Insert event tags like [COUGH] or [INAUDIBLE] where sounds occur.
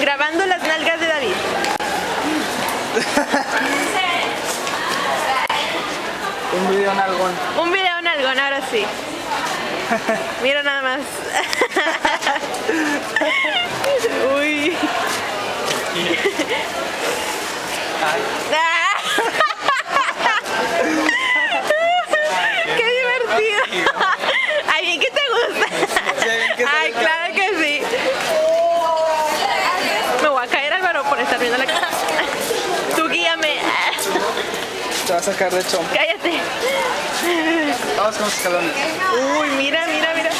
Grabando las nalgas de David. Un video en algún. Un video en algón, ahora sí. Mira nada más. Uy. Ah. [LAUGHS] ¡Qué divertido! La cara. Tú guíame. Te va a sacar de chompa. Cállate. Vamos con los escalones. Uy, mira, mira, mira.